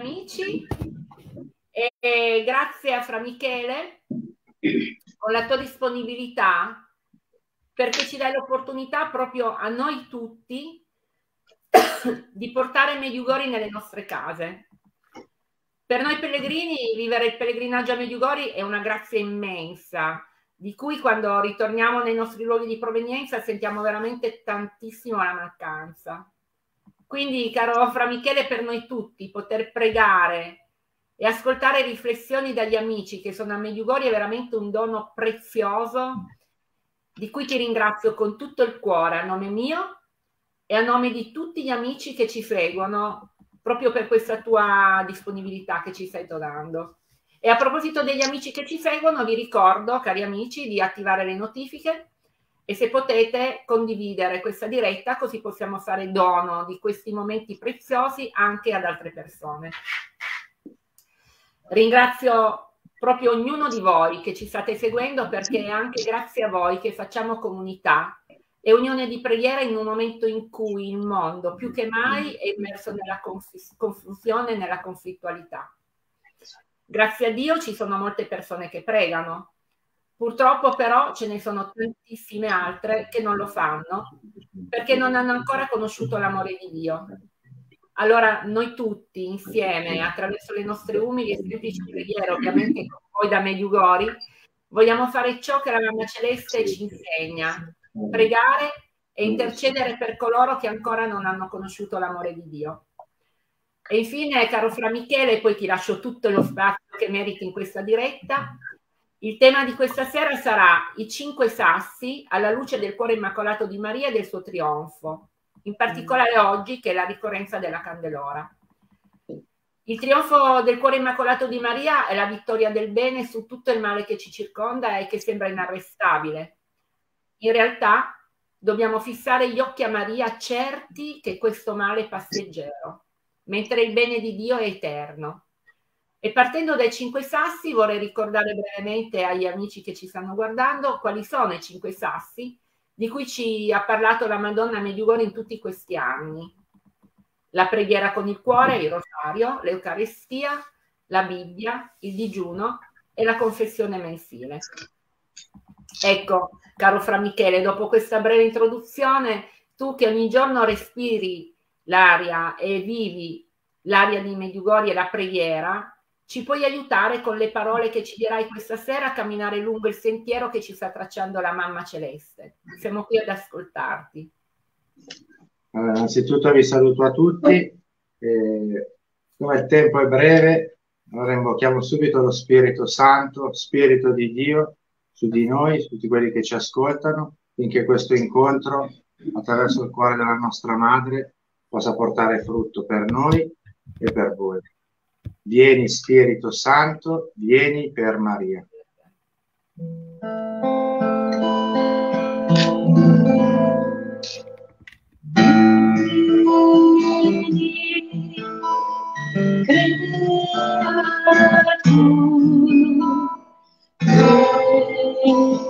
amici e grazie a Fra Michele con la tua disponibilità perché ci dai l'opportunità proprio a noi tutti di portare Mediugori nelle nostre case. Per noi pellegrini vivere il pellegrinaggio a Mediugori è una grazia immensa, di cui quando ritorniamo nei nostri luoghi di provenienza sentiamo veramente tantissimo la mancanza. Quindi, caro Fra Michele, per noi tutti poter pregare e ascoltare riflessioni dagli amici che sono a Mediugori è veramente un dono prezioso di cui ti ringrazio con tutto il cuore a nome mio e a nome di tutti gli amici che ci seguono proprio per questa tua disponibilità che ci stai dando. E a proposito degli amici che ci seguono, vi ricordo, cari amici, di attivare le notifiche e se potete condividere questa diretta così possiamo fare dono di questi momenti preziosi anche ad altre persone. Ringrazio proprio ognuno di voi che ci state seguendo perché è anche grazie a voi che facciamo comunità e unione di preghiera in un momento in cui il mondo più che mai è immerso nella conf- confusione e nella conflittualità. Grazie a Dio ci sono molte persone che pregano. Purtroppo però ce ne sono tantissime altre che non lo fanno perché non hanno ancora conosciuto l'amore di Dio. Allora noi tutti insieme, attraverso le nostre umili e semplici preghiere, ovviamente poi da Mediugori, vogliamo fare ciò che la Mamma Celeste ci insegna, pregare e intercedere per coloro che ancora non hanno conosciuto l'amore di Dio. E infine, caro Fra Michele, poi ti lascio tutto lo spazio che meriti in questa diretta. Il tema di questa sera sarà i cinque sassi alla luce del cuore immacolato di Maria e del suo trionfo in particolare oggi che è la ricorrenza della Candelora. Il trionfo del cuore immacolato di Maria è la vittoria del bene su tutto il male che ci circonda e che sembra inarrestabile. In realtà dobbiamo fissare gli occhi a Maria certi che questo male è passeggero, mentre il bene di Dio è eterno. E partendo dai cinque sassi vorrei ricordare brevemente agli amici che ci stanno guardando quali sono i cinque sassi di cui ci ha parlato la Madonna Medjugorje in tutti questi anni. La preghiera con il cuore, il rosario, l'Eucaristia, la Bibbia, il digiuno e la confessione mensile. Ecco, caro Fra Michele, dopo questa breve introduzione, tu che ogni giorno respiri l'aria e vivi l'aria di Medjugorje e la preghiera, ci puoi aiutare con le parole che ci dirai questa sera a camminare lungo il sentiero che ci sta tracciando la mamma celeste. Siamo qui ad ascoltarti. Allora, innanzitutto vi saluto a tutti. Eh, come il tempo è breve, allora invochiamo subito lo Spirito Santo, Spirito di Dio, su di noi, su tutti quelli che ci ascoltano, finché questo incontro attraverso il cuore della nostra Madre possa portare frutto per noi e per voi. Vieni Spirito Santo, vieni per Maria. Creatum,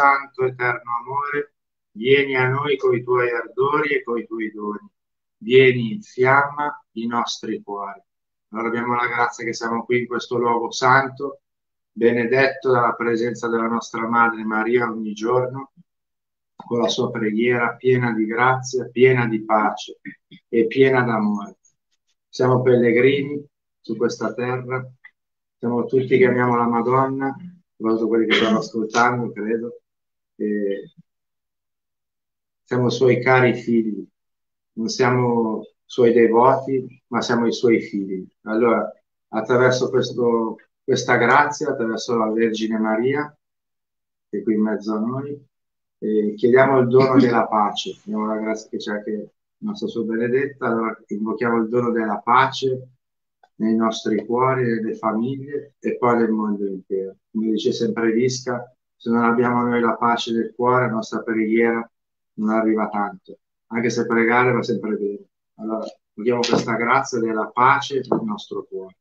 Santo, eterno amore, vieni a noi con i tuoi ardori e con i tuoi doni. Vieni, infiamma i nostri cuori. Allora abbiamo la grazia che siamo qui in questo luogo santo, benedetto dalla presenza della nostra Madre Maria ogni giorno, con la sua preghiera piena di grazia, piena di pace e piena d'amore. Siamo pellegrini su questa terra, siamo tutti che amiamo la Madonna, soprattutto quelli che stanno ascoltando, credo, e siamo suoi cari figli, non siamo suoi devoti, ma siamo i suoi figli. Allora, attraverso questo, questa grazia, attraverso la Vergine Maria, che è qui in mezzo a noi, eh, chiediamo il dono della pace, chiediamo la grazia che c'è anche il nostro Suo Benedetta, allora invochiamo il dono della pace nei nostri cuori, nelle famiglie e poi nel mondo intero. Come dice sempre Visca, se non abbiamo noi la pace del cuore, la nostra preghiera non arriva tanto, anche se pregare va sempre bene. Allora, vogliamo questa grazia della pace nel nostro cuore.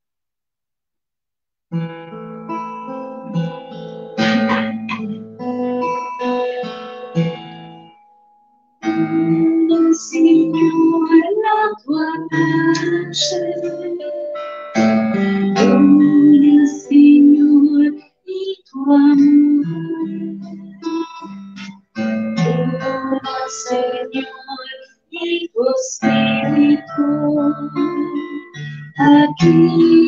Signore, la tua pace. Dona, Signore, il tuo amore. Dona, Signore, il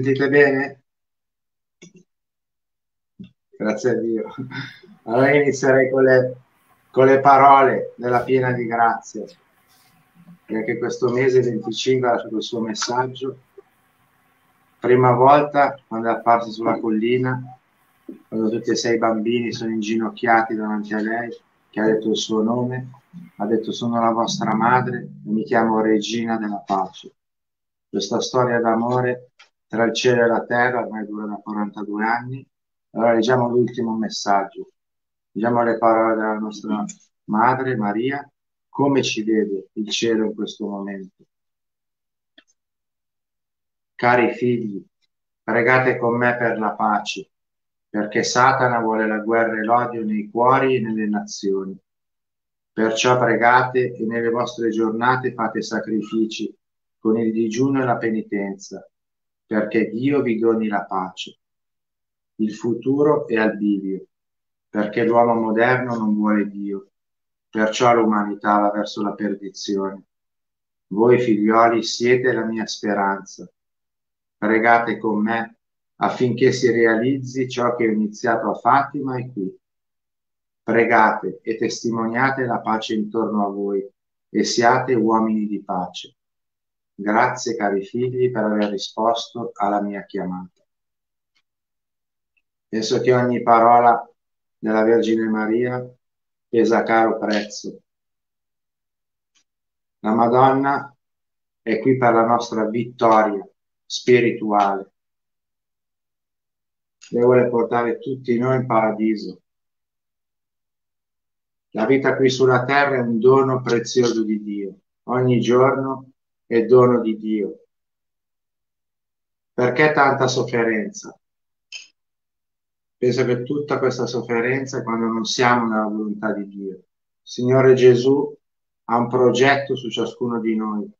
sentite bene? Grazie a Dio. Allora inizierei con le, con le parole della piena di grazia, anche questo mese 25 ha lasciato il suo messaggio. Prima volta quando è apparso sulla collina, quando tutti e sei bambini sono inginocchiati davanti a lei, che ha detto il suo nome, ha detto sono la vostra madre e mi chiamo Regina della Pace. Questa storia d'amore tra il cielo e la terra ormai dura da 42 anni. Allora leggiamo l'ultimo messaggio. Leggiamo le parole della nostra madre Maria, come ci vede il cielo in questo momento. Cari figli, pregate con me per la pace, perché Satana vuole la guerra e l'odio nei cuori e nelle nazioni. Perciò pregate e nelle vostre giornate fate sacrifici con il digiuno e la penitenza, perché Dio vi doni la pace. Il futuro è al bivio, perché l'uomo moderno non vuole Dio, perciò l'umanità va verso la perdizione. Voi figlioli siete la mia speranza. Pregate con me affinché si realizzi ciò che ho iniziato a Fatima e qui. Pregate e testimoniate la pace intorno a voi e siate uomini di pace. Grazie cari figli per aver risposto alla mia chiamata. Penso che ogni parola della Vergine Maria pesa caro prezzo. La Madonna è qui per la nostra vittoria spirituale. Lei vuole portare tutti noi in paradiso. La vita qui sulla terra è un dono prezioso di Dio. Ogni giorno è dono di Dio. Perché tanta sofferenza? Penso che tutta questa sofferenza è quando non siamo nella volontà di Dio. Signore Gesù ha un progetto su ciascuno di noi.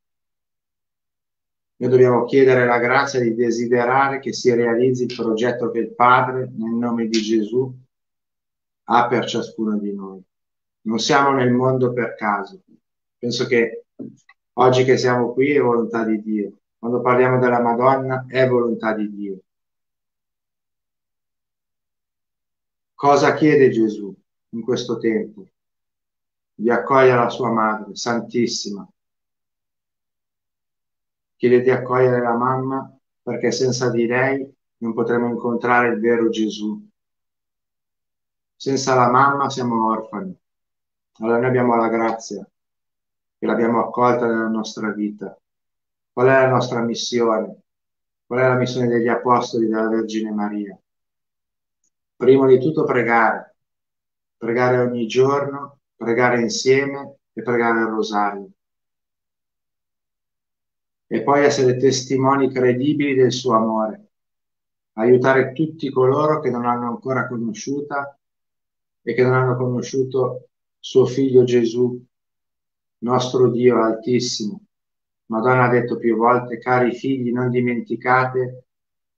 Noi dobbiamo chiedere la grazia di desiderare che si realizzi il progetto che il Padre, nel nome di Gesù, ha per ciascuno di noi. Non siamo nel mondo per caso. Penso che oggi che siamo qui è volontà di Dio. Quando parliamo della Madonna è volontà di Dio. Cosa chiede Gesù in questo tempo? Di accogliere la sua madre, santissima. Chiede di accogliere la mamma perché senza di lei non potremo incontrare il vero Gesù. Senza la mamma siamo orfani. Allora noi abbiamo la grazia che l'abbiamo accolta nella nostra vita. Qual è la nostra missione? Qual è la missione degli apostoli della Vergine Maria? Prima di tutto pregare, pregare ogni giorno, pregare insieme e pregare il rosario. E poi essere testimoni credibili del suo amore, aiutare tutti coloro che non l'hanno ancora conosciuta e che non hanno conosciuto suo figlio Gesù, nostro Dio altissimo. Madonna ha detto più volte, cari figli, non dimenticate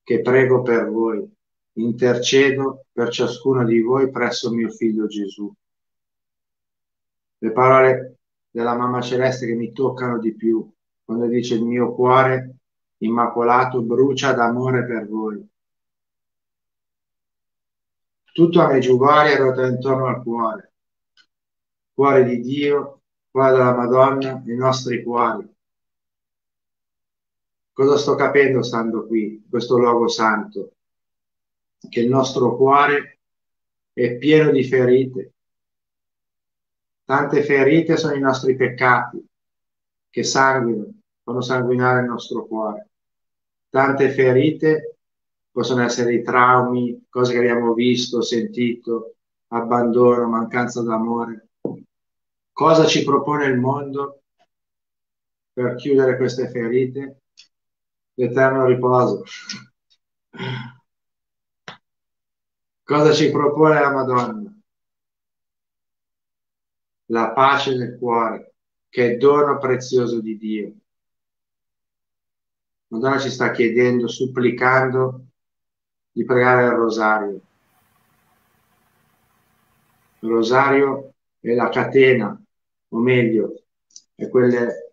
che prego per voi, intercedo per ciascuno di voi presso mio figlio Gesù. Le parole della Mamma Celeste che mi toccano di più, quando dice il mio cuore immacolato brucia d'amore per voi. Tutto a Meggiugorje ruota intorno al cuore cuore di Dio, cuore della Madonna, i nostri cuori. Cosa sto capendo stando qui, in questo luogo santo? Che il nostro cuore è pieno di ferite. Tante ferite sono i nostri peccati che sanguinano, fanno sanguinare il nostro cuore. Tante ferite possono essere i traumi, cose che abbiamo visto, sentito, abbandono, mancanza d'amore. Cosa ci propone il mondo per chiudere queste ferite? L'eterno riposo. Cosa ci propone la Madonna? La pace nel cuore, che è dono prezioso di Dio. Madonna ci sta chiedendo, supplicando di pregare il rosario. Il rosario è la catena o meglio, è quelle,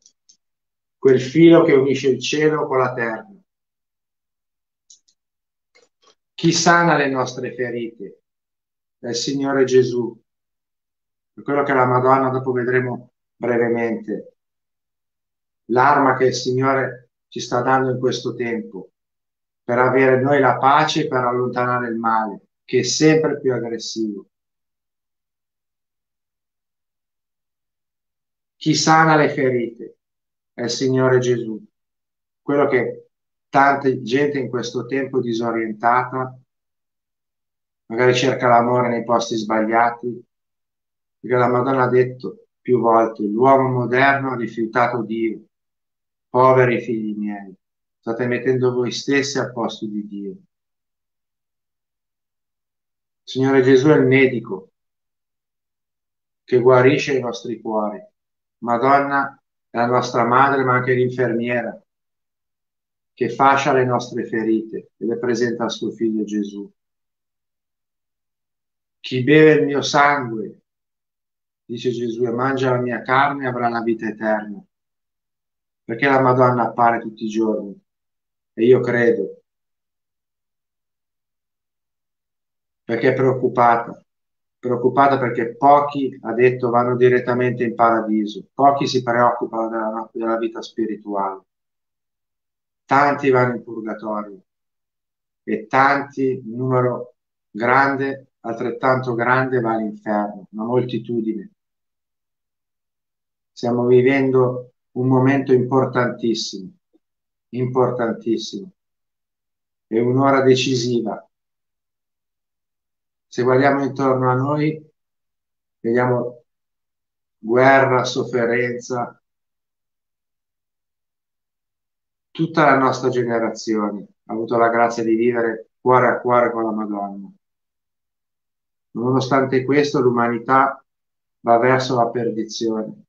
quel filo che unisce il cielo con la terra. Chi sana le nostre ferite? È il Signore Gesù. È quello che la Madonna, dopo vedremo brevemente, l'arma che il Signore ci sta dando in questo tempo per avere noi la pace per allontanare il male, che è sempre più aggressivo. Chi sana le ferite è il Signore Gesù, quello che tanta gente in questo tempo disorientata magari cerca l'amore nei posti sbagliati, perché la Madonna ha detto più volte, l'uomo moderno ha rifiutato Dio, poveri figli miei, state mettendo voi stessi al posto di Dio. Signore Gesù è il medico che guarisce i nostri cuori. Madonna la nostra madre, ma anche l'infermiera, che fascia le nostre ferite e le presenta al suo figlio Gesù. Chi beve il mio sangue, dice Gesù, e mangia la mia carne avrà la vita eterna. Perché la Madonna appare tutti i giorni e io credo. Perché è preoccupata, preoccupata perché pochi, ha detto, vanno direttamente in paradiso, pochi si preoccupano della, della vita spirituale, tanti vanno in purgatorio. E tanti, un numero grande, altrettanto grande, va all'inferno, una moltitudine. Stiamo vivendo un momento importantissimo, importantissimo, è un'ora decisiva se guardiamo intorno a noi, vediamo guerra, sofferenza. Tutta la nostra generazione ha avuto la grazia di vivere cuore a cuore con la Madonna. Nonostante questo, l'umanità va verso la perdizione.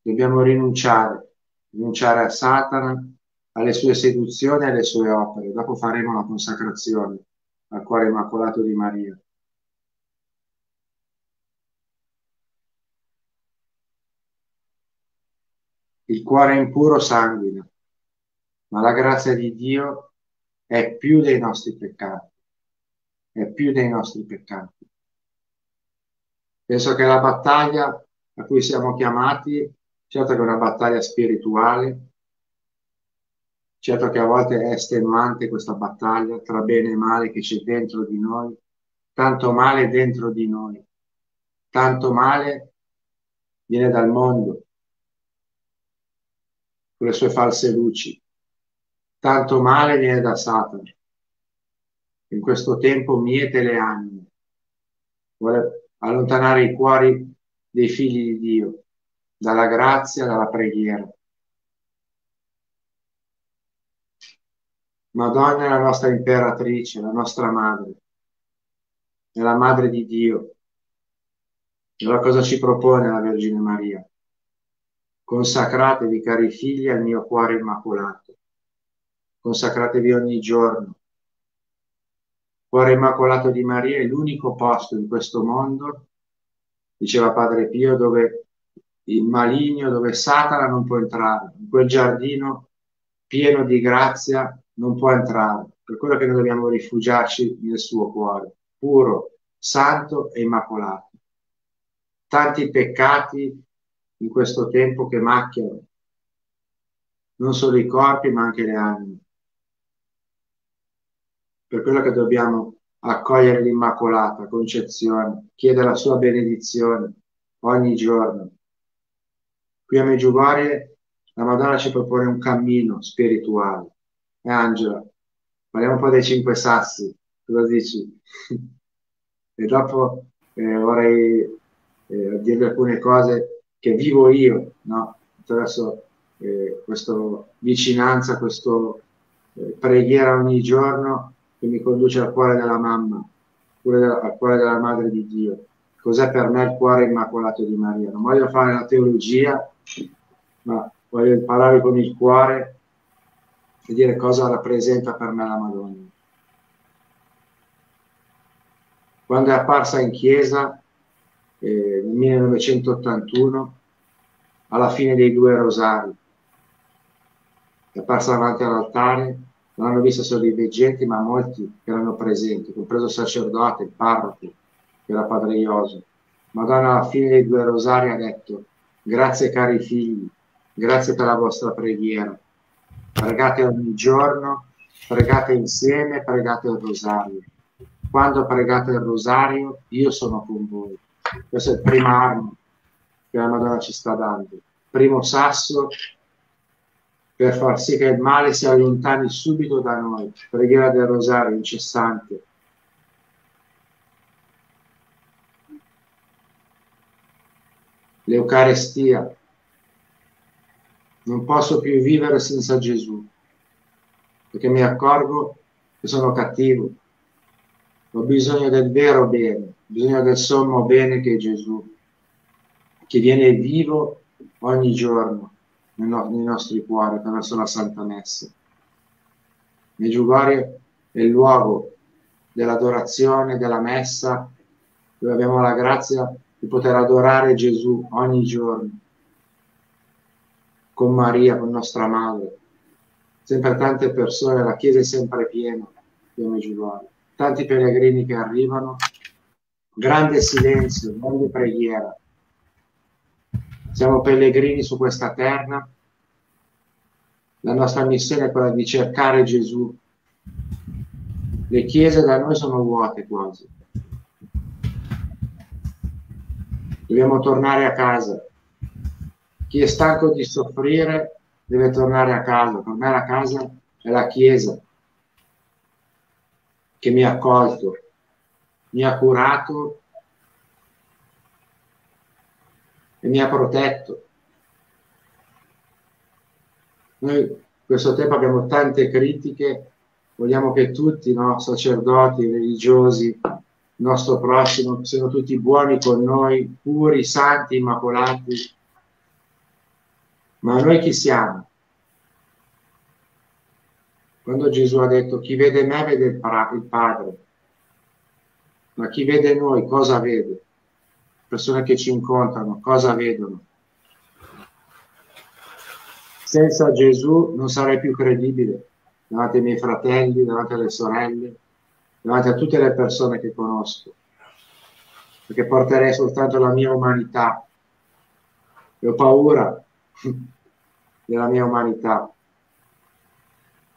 Dobbiamo rinunciare, rinunciare a Satana, alle sue seduzioni e alle sue opere. Dopo faremo la consacrazione al cuore immacolato di Maria. Il cuore impuro sanguina, ma la grazia di Dio è più dei nostri peccati, è più dei nostri peccati. Penso che la battaglia a cui siamo chiamati, certo che è una battaglia spirituale, Certo che a volte è estenuante questa battaglia tra bene e male che c'è dentro di noi, tanto male dentro di noi, tanto male viene dal mondo, con le sue false luci, tanto male viene da Satana. In questo tempo miete le anime, vuole allontanare i cuori dei figli di Dio dalla grazia, dalla preghiera. Madonna è la nostra imperatrice, la nostra madre, è la madre di Dio. Allora cosa ci propone la Vergine Maria? Consacratevi, cari figli, al mio cuore immacolato. Consacratevi ogni giorno. Il cuore immacolato di Maria è l'unico posto in questo mondo, diceva Padre Pio, dove il maligno, dove Satana non può entrare. In quel giardino pieno di grazia non può entrare, per quello che noi dobbiamo rifugiarci nel suo cuore, puro, santo e immacolato. Tanti peccati in questo tempo che macchiano non solo i corpi ma anche le anime. Per quello che dobbiamo accogliere l'Immacolata Concezione, chiedere la sua benedizione ogni giorno. Qui a Meggiugorie la Madonna ci propone un cammino spirituale e Angela, parliamo un po' dei cinque sassi, cosa dici? e dopo eh, vorrei eh, dirvi alcune cose che vivo io, no? attraverso eh, questa vicinanza, questa eh, preghiera ogni giorno che mi conduce al cuore della mamma, al cuore della Madre di Dio. Cos'è per me il cuore immacolato di Maria? Non voglio fare la teologia, ma voglio imparare con il cuore e dire cosa rappresenta per me la Madonna. Quando è apparsa in chiesa eh, nel 1981, alla fine dei due rosari, è apparsa davanti all'altare, non hanno visto solo i veggenti, ma molti che erano presenti, compreso il sacerdote, il parroco, che era padre Ioso. Madonna alla fine dei due rosari ha detto, grazie cari figli, grazie per la vostra preghiera, pregate ogni giorno, pregate insieme, pregate il rosario. Quando pregate il rosario, io sono con voi. Questa è il primo arma che la Madonna ci sta dando. Primo sasso per far sì che il male si allontani subito da noi. Preghiera del rosario incessante. L'Eucarestia, non posso più vivere senza Gesù, perché mi accorgo che sono cattivo. Ho bisogno del vero bene, ho bisogno del sommo bene che è Gesù, che viene vivo ogni giorno nei, no- nei nostri cuori attraverso la Santa Messa. Meggiugorie è il luogo dell'adorazione, della messa, dove abbiamo la grazia di poter adorare Gesù ogni giorno, con Maria, con nostra madre. Sempre tante persone, la chiesa è sempre piena di Meggiugorie. Tanti pellegrini che arrivano, grande silenzio, grande preghiera. Siamo pellegrini su questa terra. La nostra missione è quella di cercare Gesù. Le chiese da noi sono vuote quasi. Dobbiamo tornare a casa. Chi è stanco di soffrire deve tornare a casa. Per me la casa è la chiesa che mi ha accolto, mi ha curato e mi ha protetto. Noi in questo tempo abbiamo tante critiche, vogliamo che tutti, no, sacerdoti, religiosi, il nostro prossimo, siano tutti buoni con noi, puri, santi, immacolati. Ma noi chi siamo? Quando Gesù ha detto chi vede me vede il, Padre, ma chi vede noi cosa vede? Persone che ci incontrano cosa vedono? Senza Gesù non sarei più credibile davanti ai miei fratelli, davanti alle sorelle, davanti a tutte le persone che conosco, perché porterei soltanto la mia umanità. E ho paura della mia umanità,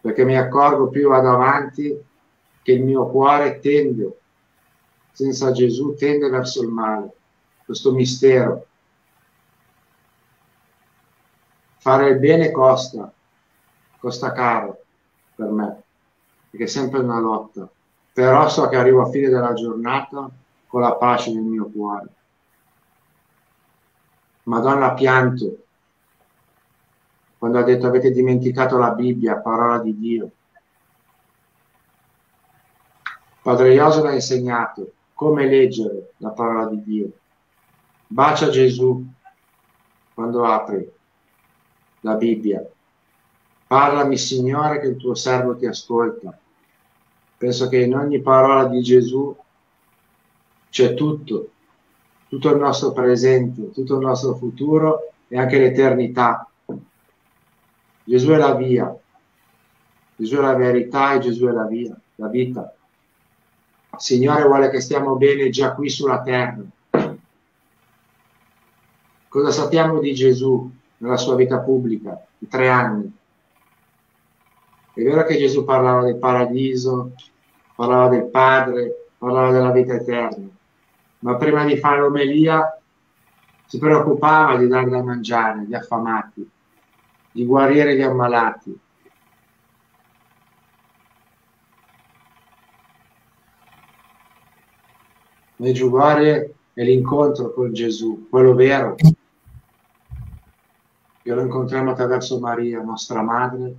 perché mi accorgo più vado avanti che il mio cuore tende senza Gesù tende verso il male, questo mistero. Fare il bene costa, costa caro per me, perché è sempre una lotta, però so che arrivo a fine della giornata con la pace nel mio cuore. Madonna pianto quando ha detto avete dimenticato la Bibbia, parola di Dio. Padre Ioso l'ha insegnato, come leggere la parola di Dio. Bacia Gesù quando apri la Bibbia. Parlami Signore che il tuo servo ti ascolta. Penso che in ogni parola di Gesù c'è tutto, tutto il nostro presente, tutto il nostro futuro e anche l'eternità. Gesù è la via, Gesù è la verità e Gesù è la via, la vita. Signore vuole che stiamo bene già qui sulla terra. Cosa sappiamo di Gesù nella sua vita pubblica, i tre anni? È vero che Gesù parlava del paradiso, parlava del Padre, parlava della vita eterna, ma prima di fare l'omelia si preoccupava di dare da mangiare agli affamati, di guarire gli ammalati, Medjugorje è l'incontro con Gesù, quello vero, che lo incontriamo attraverso Maria, nostra madre,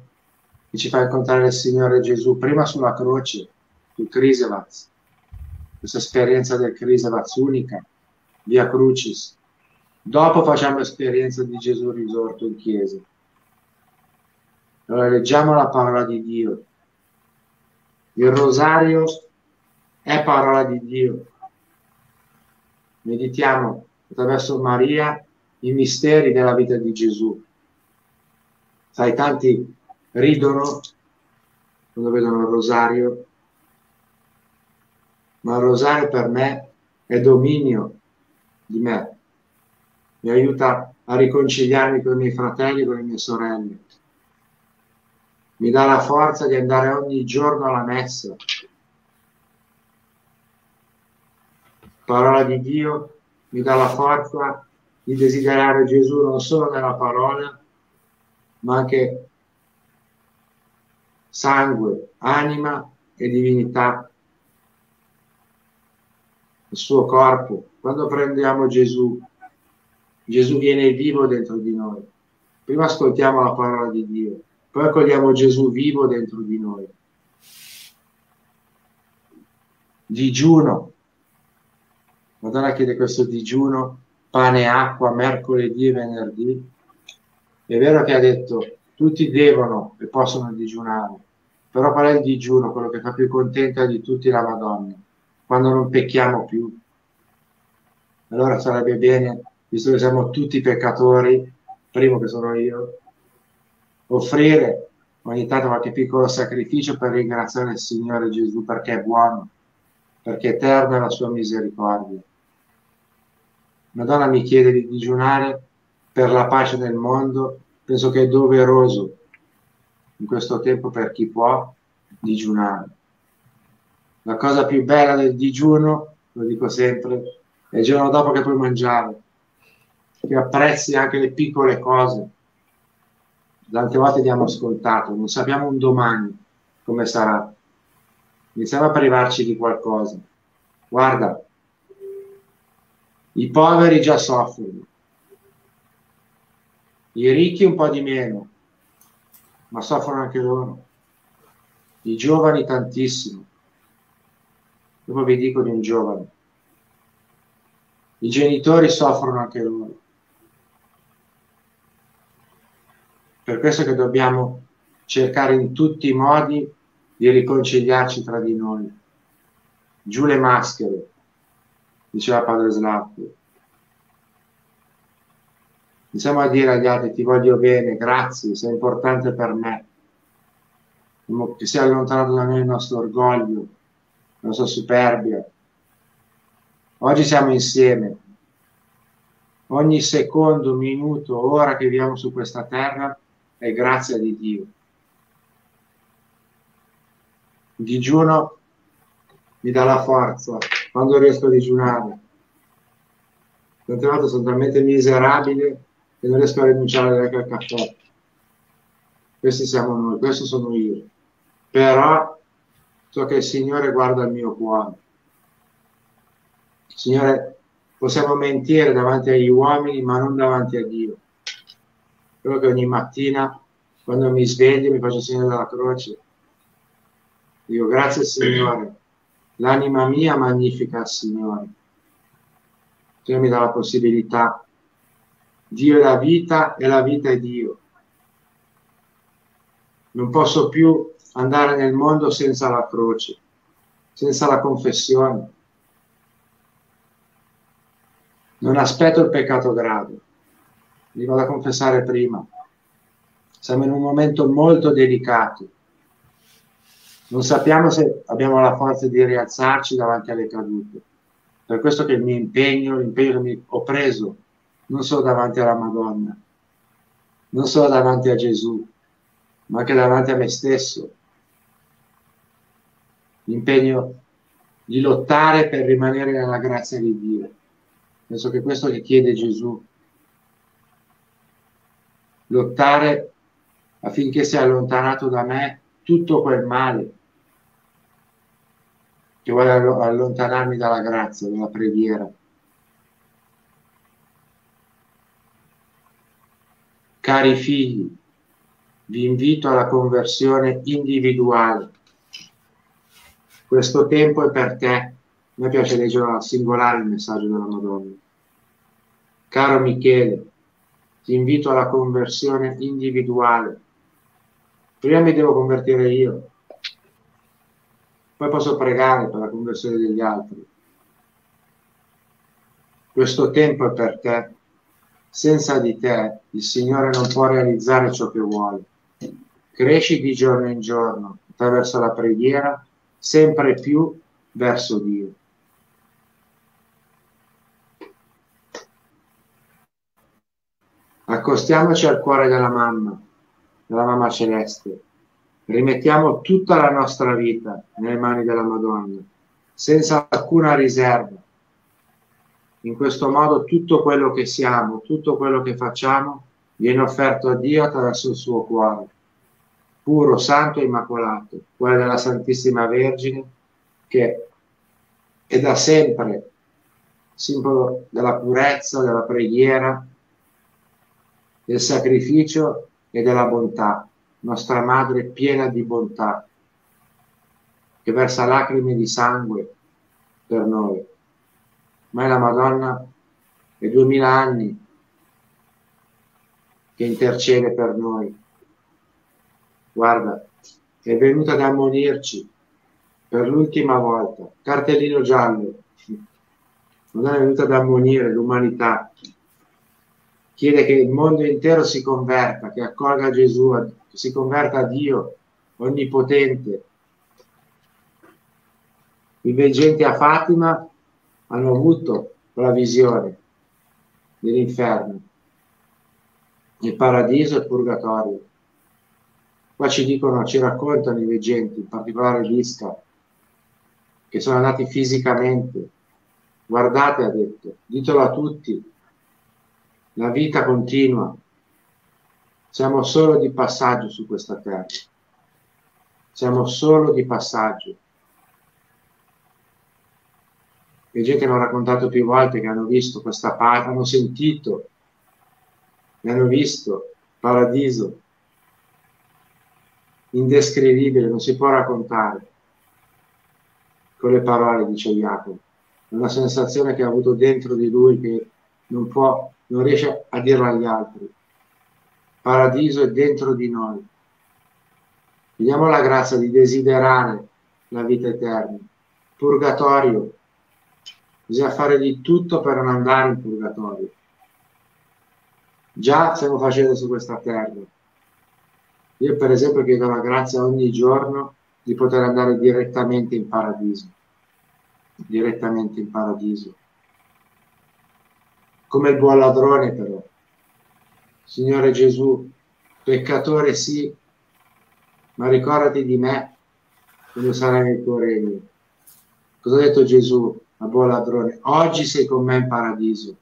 che ci fa incontrare il Signore Gesù prima sulla croce, sul Crisevaz, questa esperienza del Crisevaz unica, via Crucis. Dopo facciamo esperienza di Gesù risorto in chiesa. Allora leggiamo la parola di Dio. Il rosario è parola di Dio meditiamo attraverso Maria i misteri della vita di Gesù. Sai, tanti ridono quando vedono il rosario, ma il rosario per me è dominio di me, mi aiuta a riconciliarmi con i miei fratelli, con le mie sorelle, mi dà la forza di andare ogni giorno alla messa, parola di Dio mi dà la forza di desiderare Gesù non solo nella parola, ma anche sangue, anima e divinità, il suo corpo. Quando prendiamo Gesù, Gesù viene vivo dentro di noi. Prima ascoltiamo la parola di Dio, poi accogliamo Gesù vivo dentro di noi. Digiuno, Madonna chiede questo digiuno pane e acqua mercoledì e venerdì. È vero che ha detto tutti devono e possono digiunare, però qual è il digiuno? Quello che fa più contenta di tutti la Madonna, quando non pecchiamo più. Allora sarebbe bene, visto che siamo tutti peccatori, primo che sono io, offrire ogni tanto qualche piccolo sacrificio per ringraziare il Signore Gesù perché è buono, perché eterna è la sua misericordia. Madonna mi chiede di digiunare per la pace nel mondo, penso che è doveroso in questo tempo per chi può digiunare. La cosa più bella del digiuno, lo dico sempre, è il giorno dopo che puoi mangiare, che apprezzi anche le piccole cose. Tante volte diamo scontato, non sappiamo un domani come sarà. Iniziamo a privarci di qualcosa. Guarda, i poveri già soffrono, i ricchi un po' di meno, ma soffrono anche loro. I giovani tantissimo. Dopo vi dico di un giovane. I genitori soffrono anche loro. Per questo che dobbiamo cercare in tutti i modi di riconciliarci tra di noi. Giù le maschere, diceva padre Slavko. Iniziamo a dire agli altri ti voglio bene, grazie, sei importante per me. Che sia allontanato da noi il nostro orgoglio, la nostra superbia. Oggi siamo insieme. Ogni secondo, minuto, ora che viviamo su questa terra è grazia di Dio. Il digiuno mi dà la forza quando riesco a digiunare. Tante volte sono talmente miserabile che non riesco a rinunciare neanche al caffè. Questi siamo noi, questo sono io. Però so che il Signore guarda il mio cuore. Signore, possiamo mentire davanti agli uomini, ma non davanti a Dio. Che ogni mattina, quando mi sveglio, mi faccio segno della croce. Dico, grazie Signore. L'anima mia magnifica Signore. Signore mi dà la possibilità Dio è la vita e la vita è Dio. Non posso più andare nel mondo senza la croce, senza la confessione. Non aspetto il peccato grave, li vado a confessare prima. Siamo in un momento molto delicato. Non sappiamo se abbiamo la forza di rialzarci davanti alle cadute. Per questo che il impegno, l'impegno che mi ho preso non solo davanti alla Madonna, non solo davanti a Gesù, ma anche davanti a me stesso. L'impegno di lottare per rimanere nella grazia di Dio. Penso che questo che chiede Gesù. Lottare affinché sia allontanato da me tutto quel male che vuole allontanarmi dalla grazia, dalla preghiera. Cari figli, vi invito alla conversione individuale. Questo tempo è per te. A me piace leggere al singolare il messaggio della Madonna. Caro Michele, ti invito alla conversione individuale. Prima mi devo convertire io, poi posso pregare per la conversione degli altri. Questo tempo è per te senza di te il Signore non può realizzare ciò che vuole. Cresci di giorno in giorno attraverso la preghiera, sempre più verso Dio. Accostiamoci al cuore della mamma, della mamma celeste. Rimettiamo tutta la nostra vita nelle mani della Madonna, senza alcuna riserva in questo modo tutto quello che siamo, tutto quello che facciamo viene offerto a Dio attraverso il suo cuore, puro, santo e immacolato, quello della Santissima Vergine, che è da sempre simbolo della purezza, della preghiera, del sacrificio e della bontà, nostra madre piena di bontà, che versa lacrime di sangue per noi. Ma è la Madonna e duemila anni che intercede per noi. Guarda, è venuto ad ammonirci per l'ultima volta, cartellino giallo, non è venuto ad ammonire l'umanità, chiede che il mondo intero si converta, che accolga Gesù, che si converta a Dio onnipotente. I veggenti a Fatima hanno avuto la visione dell'inferno, il paradiso e il purgatorio. Qua ci dicono, ci raccontano i veggenti, in particolare l'Isca, che sono andati fisicamente. Guardate, ha detto, ditelo a tutti, la vita continua. Siamo solo di passaggio su questa terra. Siamo solo di passaggio. E gente mi ha raccontato più volte che hanno visto questa parte, hanno sentito, ne hanno visto paradiso indescrivibile, non si può raccontare con le parole, dice Jacopo. È una sensazione che ha avuto dentro di lui che non può non riesce a dirlo agli altri. Paradiso è dentro di noi. Chiediamo la grazia di desiderare la vita eterna. Purgatorio. Bisogna fare di tutto per non andare in purgatorio. Già stiamo facendo su questa terra. Io per esempio chiedo la grazia ogni giorno di poter andare direttamente in paradiso. Direttamente in paradiso come il buon ladrone però. Signore Gesù, peccatore sì, ma ricordati di me quando sarai nel tuo regno. Cosa ha detto Gesù al buon ladrone? Oggi sei con me in paradiso.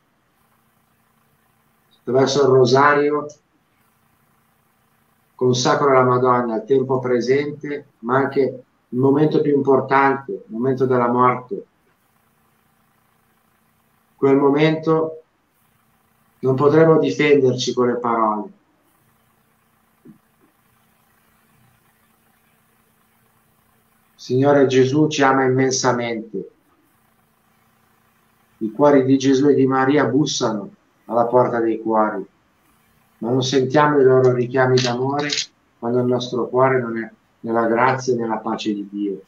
Attraverso il rosario consacro la Madonna al tempo presente, ma anche il momento più importante, il momento della morte. Quel momento non potremo difenderci con le parole. Signore Gesù ci ama immensamente. I cuori di Gesù e di Maria bussano alla porta dei cuori, ma non sentiamo i loro richiami d'amore quando il nostro cuore non è nella grazia e nella pace di Dio.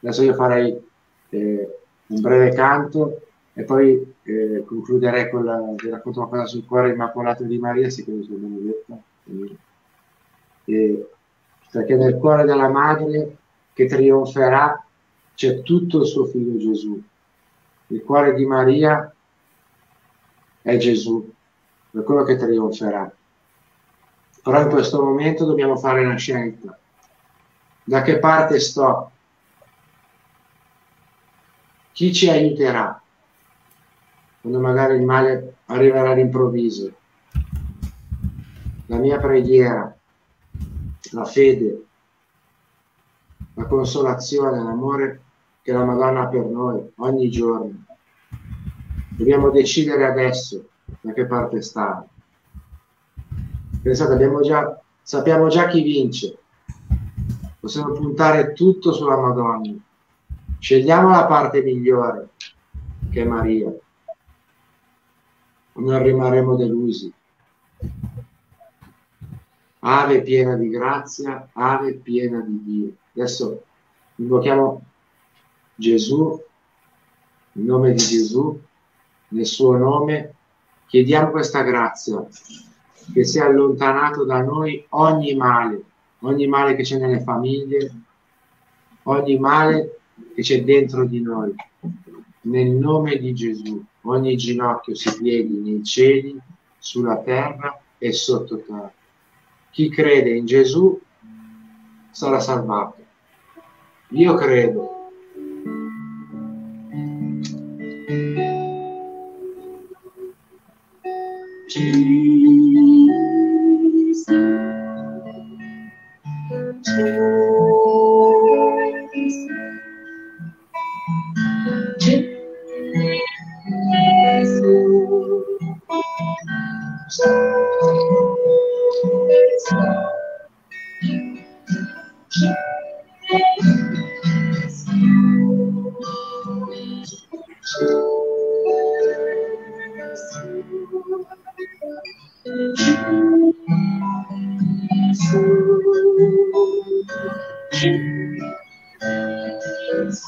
Adesso io farei eh, un breve canto e poi eh, concluderei con la, vi racconto una cosa sul cuore immacolato di Maria, si chiama Benedetta. E, perché nel cuore della madre che trionferà c'è tutto il suo figlio Gesù. Il cuore di Maria è Gesù, è quello che trionferà. Però in questo momento dobbiamo fare una scelta. Da che parte sto? Chi ci aiuterà? Quando magari il male arriverà all'improvviso. La mia preghiera, la fede, la consolazione, l'amore che la Madonna ha per noi ogni giorno. Dobbiamo decidere adesso da che parte stare. Pensate, abbiamo già, sappiamo già chi vince. Possiamo puntare tutto sulla Madonna. Scegliamo la parte migliore, che è Maria non rimarremo delusi. Ave piena di grazia, ave piena di Dio. Adesso invochiamo Gesù, in nome di Gesù, nel suo nome, chiediamo questa grazia, che sia allontanato da noi ogni male, ogni male che c'è nelle famiglie, ogni male che c'è dentro di noi, nel nome di Gesù ogni ginocchio si pieghi nei cieli, sulla terra e sottoterra. Chi crede in Gesù sarà salvato. Io credo. Jesus. Adesso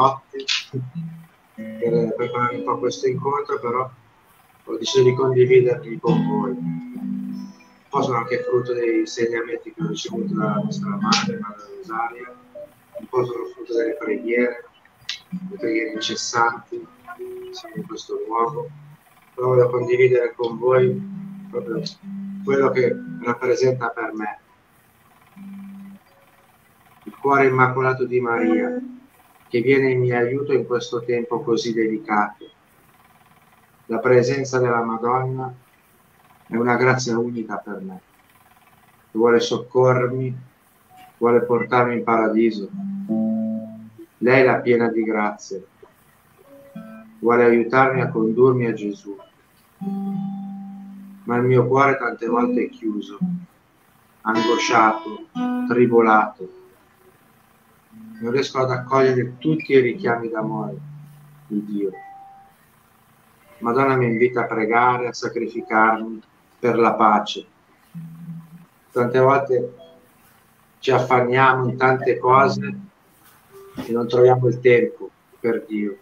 notti, per un po' questo incontro, però ho deciso di condividerli con voi. Un po' sono anche frutto dei insegnamenti che ho ricevuto dalla nostra madre, Madre Rosaria, un po' sono frutto delle preghiere, le preghiere incessanti, siamo in questo luogo, però voglio condividere con voi proprio quello che rappresenta per me. Il cuore immacolato di Maria, che viene in mio aiuto in questo tempo così delicato. La presenza della Madonna è una grazia unica per me, vuole soccorrermi, vuole portarmi in paradiso. Lei è la piena di grazie, vuole aiutarmi a condurmi a Gesù. Ma il mio cuore tante volte è chiuso, angosciato, tribolato non riesco ad accogliere tutti i richiami d'amore di Dio. Madonna mi invita a pregare, a sacrificarmi per la pace. Tante volte ci affanniamo in tante cose e non troviamo il tempo per Dio.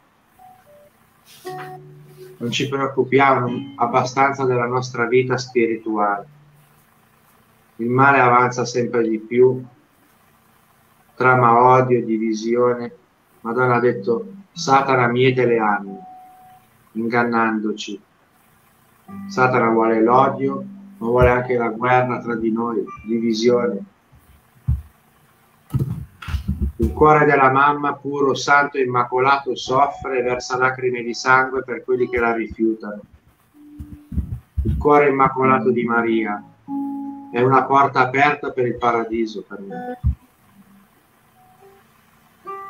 Non ci preoccupiamo abbastanza della nostra vita spirituale. Il male avanza sempre di più trama odio, divisione. Madonna ha detto, Satana miete le anime, ingannandoci. Satana vuole l'odio, ma vuole anche la guerra tra di noi, divisione. Il cuore della mamma, puro, santo e immacolato, soffre e versa lacrime di sangue per quelli che la rifiutano. Il cuore immacolato di Maria è una porta aperta per il paradiso per me.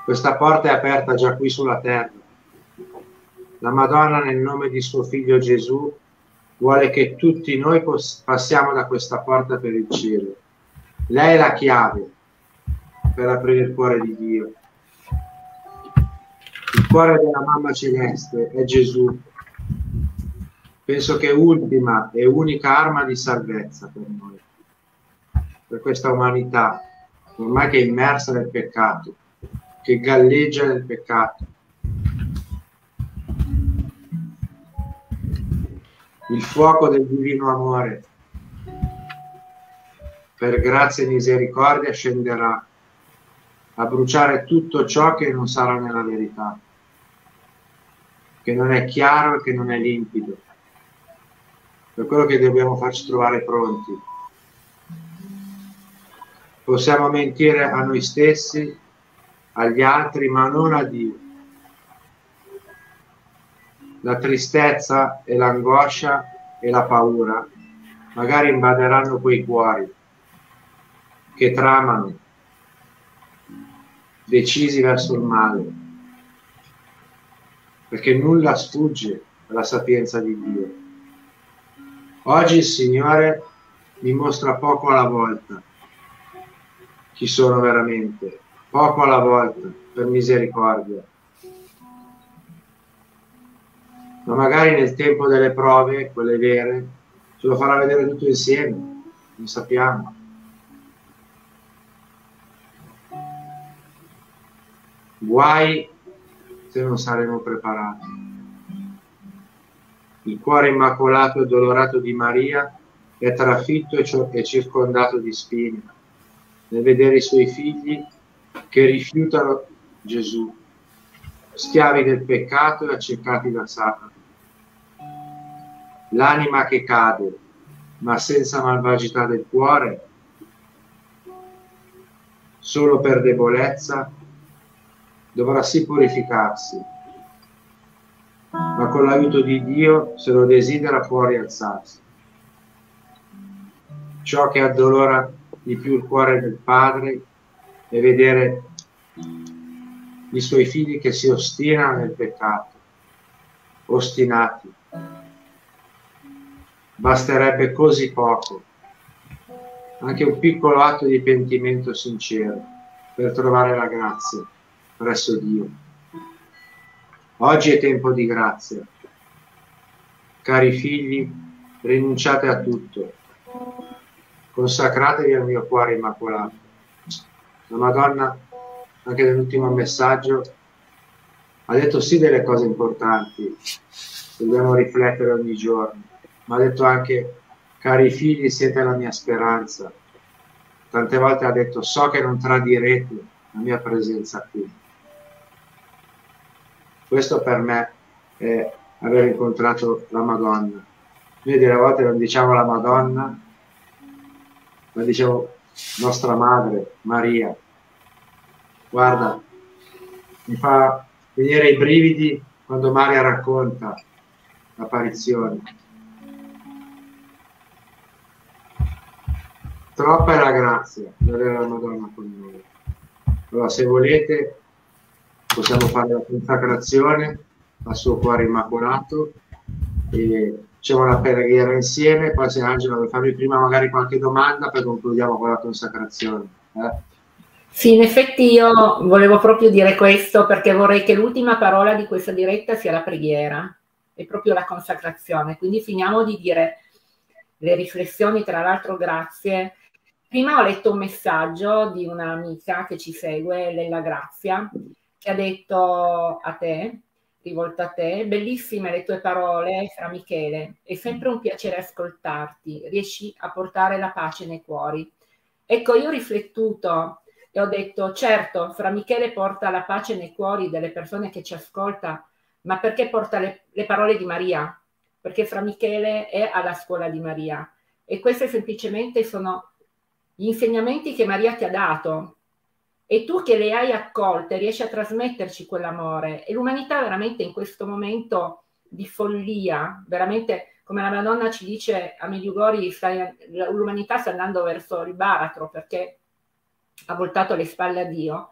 Questa porta è aperta già qui sulla terra. La Madonna, nel nome di suo figlio Gesù, vuole che tutti noi passiamo da questa porta per il cielo. Lei è la chiave per aprire il cuore di Dio. Il cuore della mamma celeste è Gesù. Penso che è ultima e unica arma di salvezza per noi, per questa umanità, ormai che è immersa nel peccato che galleggia nel peccato. Il fuoco del divino amore, per grazia e misericordia, scenderà a bruciare tutto ciò che non sarà nella verità, che non è chiaro e che non è limpido. Per quello che dobbiamo farci trovare pronti. Possiamo mentire a noi stessi agli altri, ma non a Dio. La tristezza e l'angoscia e la paura magari invaderanno quei cuori che tramano, decisi verso il male, perché nulla sfugge alla sapienza di Dio. Oggi il Signore mi mostra poco alla volta chi sono veramente poco alla volta, per misericordia. Ma magari nel tempo delle prove, quelle vere, ce lo farà vedere tutto insieme, lo sappiamo. Guai se non saremo preparati. Il cuore immacolato e dolorato di Maria è trafitto e circondato di spine. Nel vedere i suoi figli che rifiutano Gesù, schiavi del peccato e accecati da Satana. L'anima che cade, ma senza malvagità del cuore, solo per debolezza, dovrà sì purificarsi, ma con l'aiuto di Dio, se lo desidera, può rialzarsi. Ciò che addolora di più il cuore del Padre è vedere i suoi figli che si ostinano nel peccato, ostinati. Basterebbe così poco, anche un piccolo atto di pentimento sincero per trovare la grazia presso Dio. Oggi è tempo di grazia. Cari figli, rinunciate a tutto. Consacratevi al mio cuore immacolato. La Madonna, anche nell'ultimo messaggio, ha detto sì delle cose importanti, dobbiamo riflettere ogni giorno, ma ha detto anche, cari figli, siete la mia speranza. Tante volte ha detto, so che non tradirete la mia presenza qui. Questo per me è aver incontrato la Madonna. Noi delle volte non diciamo la Madonna, ma diciamo nostra madre, Maria. Guarda, mi fa venire i brividi quando Maria racconta l'apparizione. Troppa è la grazia di avere la Madonna con noi. Allora, se volete, possiamo fare la consacrazione al suo cuore immacolato e facciamo la preghiera insieme, poi se Angelo vuoi farmi prima magari qualche domanda, poi concludiamo con la consacrazione. Eh? Sì, in effetti io volevo proprio dire questo perché vorrei che l'ultima parola di questa diretta sia la preghiera e proprio la consacrazione. Quindi finiamo di dire le riflessioni, tra l'altro grazie. Prima ho letto un messaggio di un'amica che ci segue, Lella Grazia, che ha detto a te, rivolto a te, bellissime le tue parole, Fra Michele, è sempre un piacere ascoltarti, riesci a portare la pace nei cuori. Ecco, io ho riflettuto e ho detto, certo, Fra Michele porta la pace nei cuori delle persone che ci ascolta, ma perché porta le, le parole di Maria? Perché Fra Michele è alla scuola di Maria e questi semplicemente sono gli insegnamenti che Maria ti ha dato, e tu che le hai accolte riesci a trasmetterci quell'amore e l'umanità veramente in questo momento di follia, veramente come la Madonna ci dice a Mediugori, l'umanità sta andando verso il baratro perché ha voltato le spalle a Dio.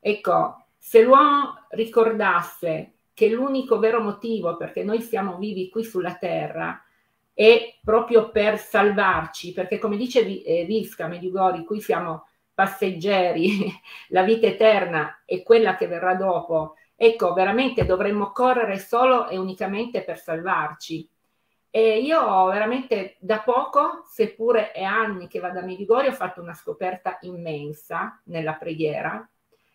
Ecco, se l'uomo ricordasse che l'unico vero motivo perché noi siamo vivi qui sulla terra è proprio per salvarci, perché come dice eh, Visca Mediugori, qui siamo passeggeri, la vita eterna e quella che verrà dopo, ecco, veramente dovremmo correre solo e unicamente per salvarci. E io veramente da poco, seppure è anni che vado a Medjugorje, ho fatto una scoperta immensa nella preghiera.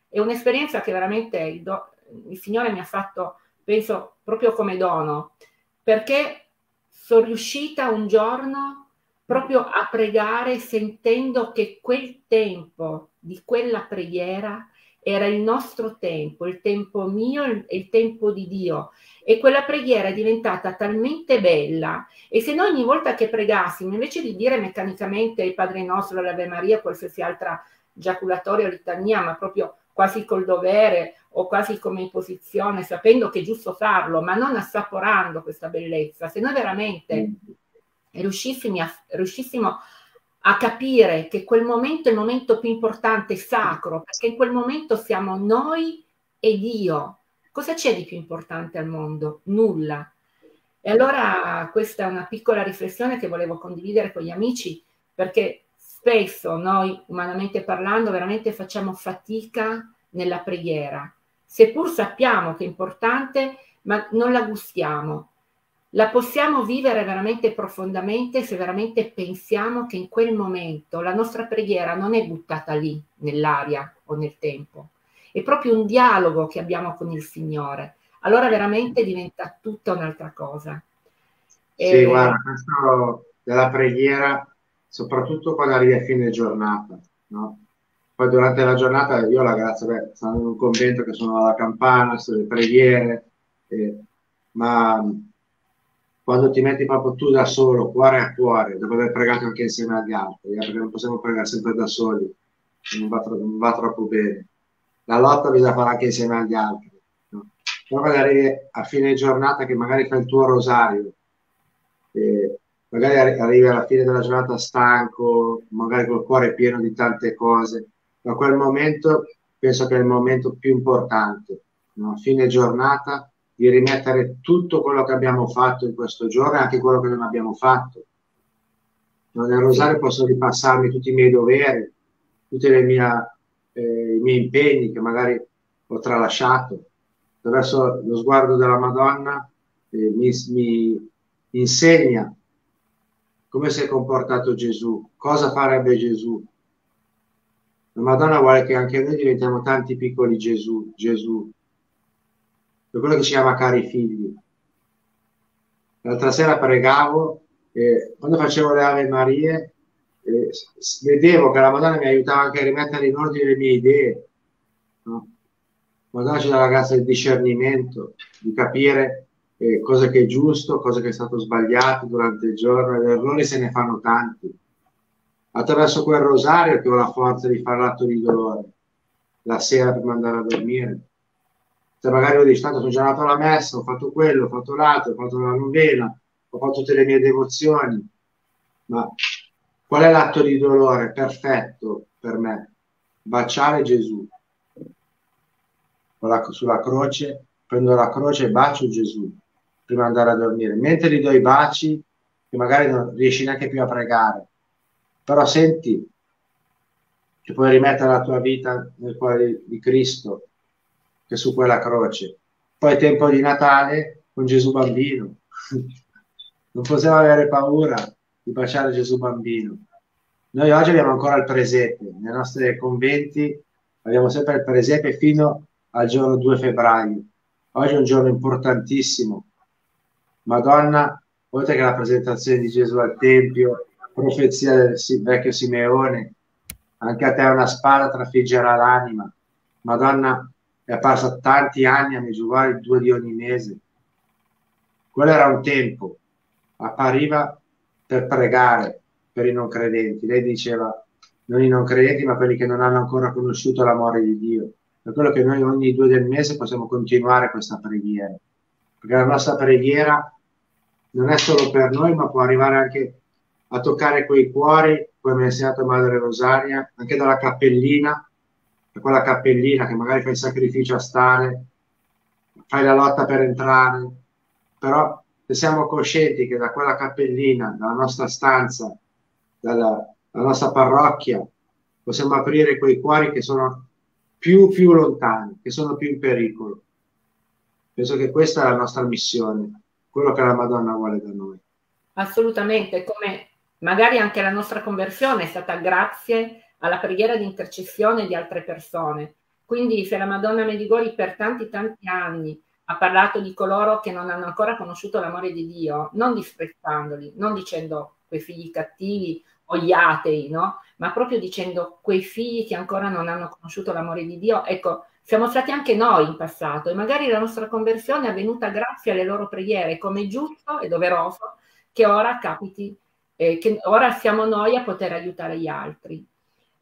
È un'esperienza che veramente il, do, il Signore mi ha fatto, penso, proprio come dono, perché sono riuscita un giorno proprio a pregare sentendo che quel tempo di quella preghiera era il nostro tempo, il tempo mio e il tempo di Dio. E quella preghiera è diventata talmente bella e se noi ogni volta che pregassimo, invece di dire meccanicamente il Padre nostro, l'Ave Maria, qualsiasi altra giaculatoria o litania, ma proprio quasi col dovere o quasi come imposizione, sapendo che è giusto farlo, ma non assaporando questa bellezza, se noi veramente riuscissimo a, riuscissimo a capire che quel momento è il momento più importante, e sacro, perché in quel momento siamo noi e Dio. Cosa c'è di più importante al mondo? Nulla. E allora questa è una piccola riflessione che volevo condividere con gli amici, perché spesso noi, umanamente parlando, veramente facciamo fatica nella preghiera, seppur sappiamo che è importante, ma non la gustiamo la possiamo vivere veramente profondamente se veramente pensiamo che in quel momento la nostra preghiera non è buttata lì nell'aria o nel tempo, è proprio un dialogo che abbiamo con il Signore. Allora veramente diventa tutta un'altra cosa. Sì, e... guarda, questo della preghiera, soprattutto quando arrivi a fine giornata, no? poi durante la giornata io la grazia, beh, stando in un convento che sono alla campana, sono le preghiere, eh, ma quando ti metti proprio tu da solo, cuore a cuore, dopo aver pregato anche insieme agli altri, eh, perché non possiamo pregare sempre da soli, non va, tro- non va troppo bene. La lotta bisogna fare anche insieme agli altri. No? Però arrivi a fine giornata che magari fai il tuo rosario, magari arrivi alla fine della giornata stanco, magari col cuore pieno di tante cose, ma quel momento penso che è il momento più importante. No? Fine giornata di rimettere tutto quello che abbiamo fatto in questo giorno e anche quello che non abbiamo fatto. Nel rosario posso ripassarmi tutti i miei doveri, tutti eh, i miei impegni che magari ho tralasciato. Attraverso lo sguardo della Madonna eh, mi, mi insegna come si è comportato Gesù, cosa farebbe Gesù. La Madonna vuole che anche noi diventiamo tanti piccoli Gesù, Gesù, per quello che ci chiama cari figli. L'altra sera pregavo e quando facevo le Ave Marie eh, vedevo che la Madonna mi aiutava anche a rimettere in ordine le mie idee. No? Madonna ci dà la grazia del discernimento, di capire eh, cosa che è giusto, cosa che è stato sbagliato durante il giorno, ed errori se ne fanno tanti. Attraverso quel rosario che ho la forza di fare l'atto di dolore la sera per andare a dormire. Se magari ho detto, tanto sono già andato alla messa, ho fatto quello, ho fatto l'altro, ho fatto la novena, ho fatto tutte le mie devozioni, ma qual è l'atto di dolore perfetto per me? Baciare Gesù sulla croce, prendo la croce e bacio Gesù prima di andare a dormire. Mentre gli do i baci, che magari non riesci neanche più a pregare, però senti che puoi rimettere la tua vita nel cuore di Cristo, che su quella croce. Poi tempo di Natale con Gesù bambino. non possiamo avere paura di baciare Gesù bambino. Noi oggi abbiamo ancora il presepe, nei nostri conventi abbiamo sempre il presepe fino al giorno 2 febbraio. Oggi è un giorno importantissimo Madonna, oltre che la presentazione di Gesù al Tempio, profezia del vecchio Simeone, anche a te una spada trafiggerà l'anima. Madonna è apparsa tanti anni a Meggiugorje, due di ogni mese. Quello era un tempo, appariva per pregare per i non credenti. Lei diceva non i non credenti, ma quelli che non hanno ancora conosciuto l'amore di Dio. Per quello che noi ogni due del mese possiamo continuare questa preghiera, perché la nostra preghiera non è solo per noi, ma può arrivare anche a toccare quei cuori, come ha insegnato Madre Rosaria, anche dalla cappellina, quella cappellina che magari fai sacrificio a stare, fai la lotta per entrare, però se siamo coscienti che da quella cappellina, dalla nostra stanza, dalla, dalla nostra parrocchia, possiamo aprire quei cuori che sono più, più lontani, che sono più in pericolo. Penso che questa è la nostra missione quello che la Madonna vuole da noi. Assolutamente, come magari anche la nostra conversione è stata grazie alla preghiera di intercessione di altre persone. Quindi se la Madonna Medigori per tanti tanti anni ha parlato di coloro che non hanno ancora conosciuto l'amore di Dio, non disprezzandoli, non dicendo quei figli cattivi o gli atei, no? ma proprio dicendo quei figli che ancora non hanno conosciuto l'amore di Dio, ecco, siamo stati anche noi in passato e magari la nostra conversione è avvenuta grazie alle loro preghiere, come è giusto e doveroso che ora capiti, eh, che ora siamo noi a poter aiutare gli altri.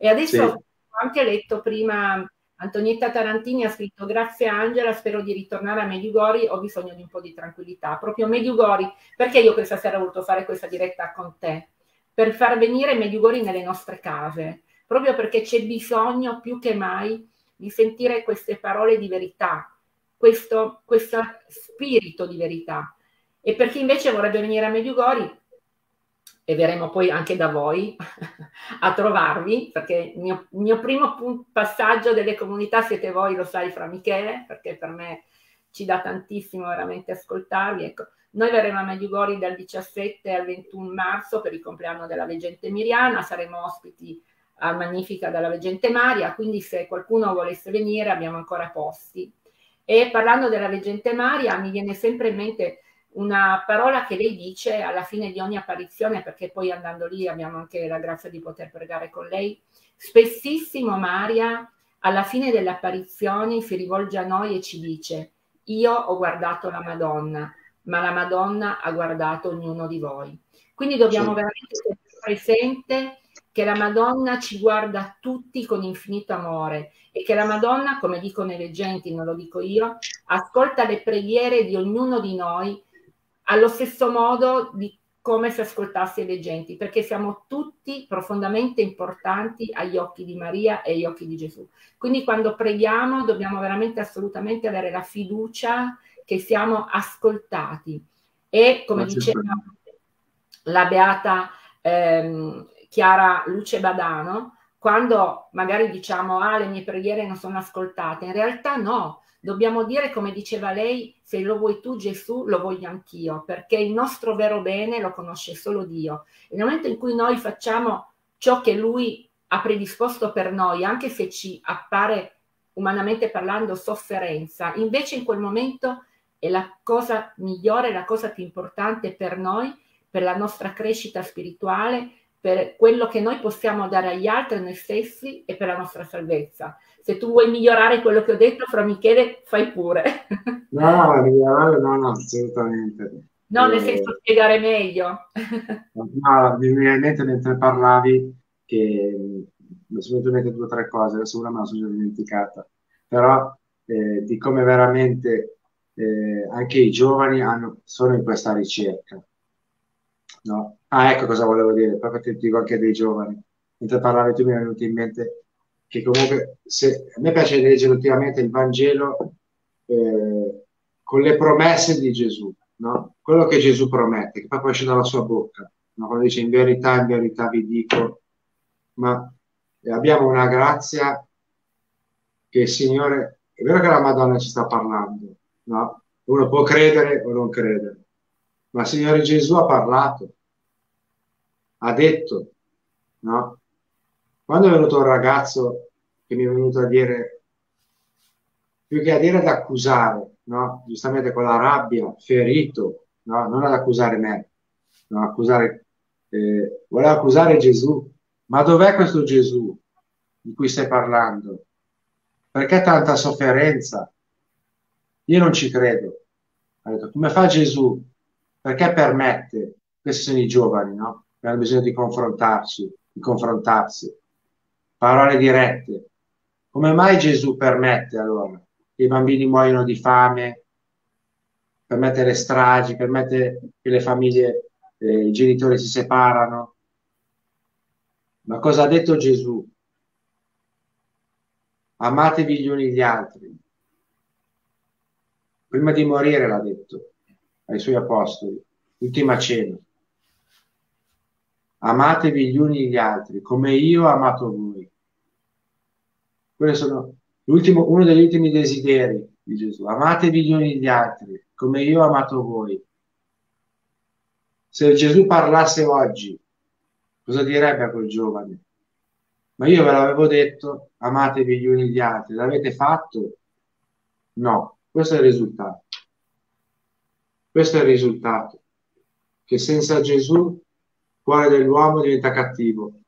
E adesso sì. ho anche letto prima Antonietta Tarantini ha scritto grazie Angela, spero di ritornare a Mediugori, ho bisogno di un po' di tranquillità. Proprio Mediugori, perché io questa sera ho voluto fare questa diretta con te? Per far venire Mediugori nelle nostre case, proprio perché c'è bisogno più che mai di sentire queste parole di verità, questo, questo spirito di verità. E per chi invece vorrebbe venire a Mediugori, e verremo poi anche da voi a trovarvi, perché il mio, mio primo passaggio delle comunità siete voi, lo sai, fra Michele, perché per me ci dà tantissimo veramente ascoltarvi. Ecco, noi verremo a Mediugori dal 17 al 21 marzo per il compleanno della leggente Miriana, saremo ospiti a Magnifica dalla Veggente Maria, quindi se qualcuno volesse venire abbiamo ancora posti. E parlando della Veggente Maria mi viene sempre in mente una parola che lei dice alla fine di ogni apparizione, perché poi andando lì abbiamo anche la grazia di poter pregare con lei, Spessissimo Maria alla fine delle apparizioni si rivolge a noi e ci dice io ho guardato la Madonna, ma la Madonna ha guardato ognuno di voi. Quindi dobbiamo sì. veramente essere presente che la Madonna ci guarda tutti con infinito amore e che la Madonna, come dicono i leggenti, non lo dico io, ascolta le preghiere di ognuno di noi allo stesso modo di come se ascoltassi i leggenti, perché siamo tutti profondamente importanti agli occhi di Maria e agli occhi di Gesù. Quindi quando preghiamo dobbiamo veramente assolutamente avere la fiducia che siamo ascoltati. E come diceva la beata ehm, Chiara Luce Badano, quando magari diciamo ah le mie preghiere non sono ascoltate, in realtà no, dobbiamo dire come diceva lei, se lo vuoi tu Gesù, lo voglio anch'io, perché il nostro vero bene lo conosce solo Dio. E nel momento in cui noi facciamo ciò che Lui ha predisposto per noi, anche se ci appare umanamente parlando sofferenza, invece in quel momento è la cosa migliore, la cosa più importante per noi, per la nostra crescita spirituale, per quello che noi possiamo dare agli altri, noi stessi e per la nostra salvezza. Se tu vuoi migliorare quello che ho detto, Fra Michele, fai pure. No, no, migliorare no, no, assolutamente. No, nel eh, senso spiegare meglio. no, mi viene in mente mentre parlavi che mi sono venute in mente due o tre cose, adesso una me la sono già dimenticata, però eh, di come veramente eh, anche i giovani hanno, sono in questa ricerca. No? Ah, ecco cosa volevo dire, proprio ti dico anche dei giovani. Mentre parlavi tu mi è venuto in mente che comunque se, a me piace leggere ultimamente il Vangelo eh, con le promesse di Gesù, no? quello che Gesù promette, che proprio esce dalla sua bocca, no? quando dice in verità, in verità vi dico, ma abbiamo una grazia che il Signore, è vero che la Madonna ci sta parlando, no? uno può credere o non credere, ma il Signore Gesù ha parlato, ha detto, no? Quando è venuto un ragazzo che mi è venuto a dire, più che a dire ad accusare, no? Giustamente con la rabbia, ferito, no? Non ad accusare me, no? Accusare, eh, voleva accusare Gesù. Ma dov'è questo Gesù di cui stai parlando? Perché tanta sofferenza? Io non ci credo. Ha detto, come fa Gesù perché permette, questi sono i giovani, no? Che hanno bisogno di confrontarsi, di confrontarsi. Parole dirette. Come mai Gesù permette allora che i bambini muoiono di fame, permette le stragi, permette che le famiglie, eh, i genitori si separano? Ma cosa ha detto Gesù? Amatevi gli uni gli altri. Prima di morire l'ha detto ai suoi apostoli, ultima cena. Amatevi gli uni gli altri come io ho amato voi. Quelli sono uno degli ultimi desideri di Gesù. Amatevi gli uni gli altri come io ho amato voi. Se Gesù parlasse oggi, cosa direbbe a quel giovane? Ma io ve l'avevo detto, amatevi gli uni gli altri. L'avete fatto? No, questo è il risultato. Questo è il risultato, che senza Gesù il cuore dell'uomo diventa cattivo.